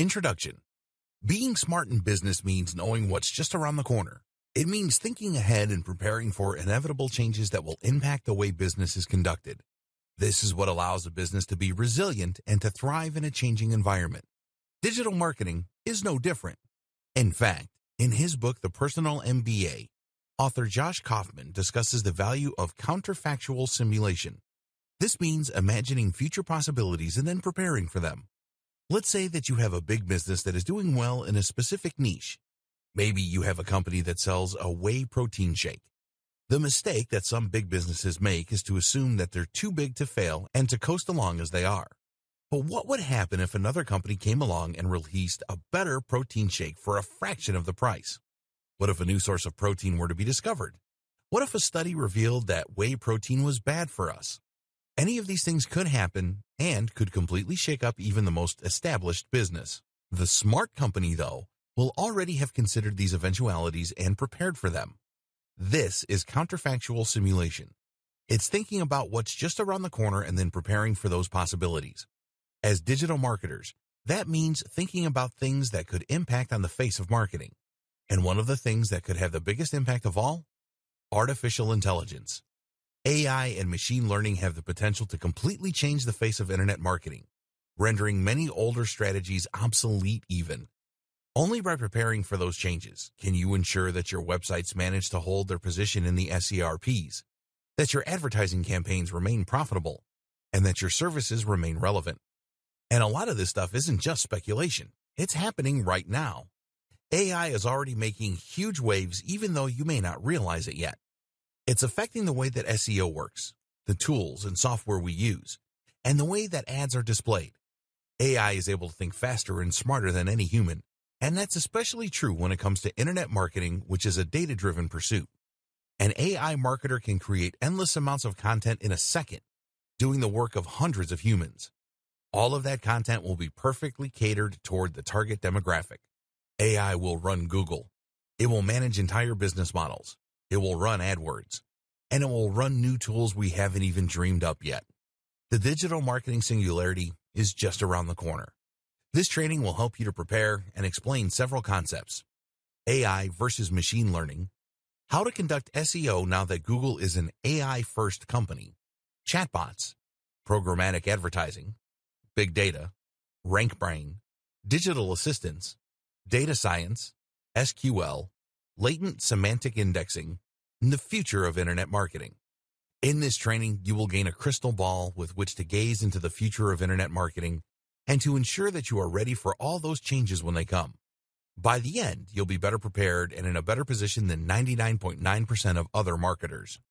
Introduction Being smart in business means knowing what's just around the corner. It means thinking ahead and preparing for inevitable changes that will impact the way business is conducted. This is what allows a business to be resilient and to thrive in a changing environment. Digital marketing is no different. In fact, in his book, The Personal MBA, author Josh Kaufman discusses the value of counterfactual simulation. This means imagining future possibilities and then preparing for them. Let's say that you have a big business that is doing well in a specific niche. Maybe you have a company that sells a whey protein shake. The mistake that some big businesses make is to assume that they're too big to fail and to coast along as they are. But what would happen if another company came along and released a better protein shake for a fraction of the price? What if a new source of protein were to be discovered? What if a study revealed that whey protein was bad for us? Any of these things could happen and could completely shake up even the most established business. The smart company, though, will already have considered these eventualities and prepared for them. This is counterfactual simulation. It's thinking about what's just around the corner and then preparing for those possibilities. As digital marketers, that means thinking about things that could impact on the face of marketing. And one of the things that could have the biggest impact of all? Artificial intelligence. AI and machine learning have the potential to completely change the face of internet marketing, rendering many older strategies obsolete even. Only by preparing for those changes can you ensure that your websites manage to hold their position in the SERPs, that your advertising campaigns remain profitable, and that your services remain relevant. And a lot of this stuff isn't just speculation. It's happening right now. AI is already making huge waves even though you may not realize it yet. It's affecting the way that SEO works, the tools and software we use, and the way that ads are displayed. AI is able to think faster and smarter than any human, and that's especially true when it comes to internet marketing, which is a data-driven pursuit. An AI marketer can create endless amounts of content in a second, doing the work of hundreds of humans. All of that content will be perfectly catered toward the target demographic. AI will run Google. It will manage entire business models. It will run AdWords. And it will run new tools we haven't even dreamed up yet. The digital marketing singularity is just around the corner. This training will help you to prepare and explain several concepts. AI versus machine learning, how to conduct SEO now that Google is an AI-first company, chatbots, programmatic advertising, big data, RankBrain, digital assistants, data science, SQL, latent semantic indexing, and the future of internet marketing. In this training, you will gain a crystal ball with which to gaze into the future of internet marketing and to ensure that you are ready for all those changes when they come. By the end, you'll be better prepared and in a better position than 99.9% of other marketers.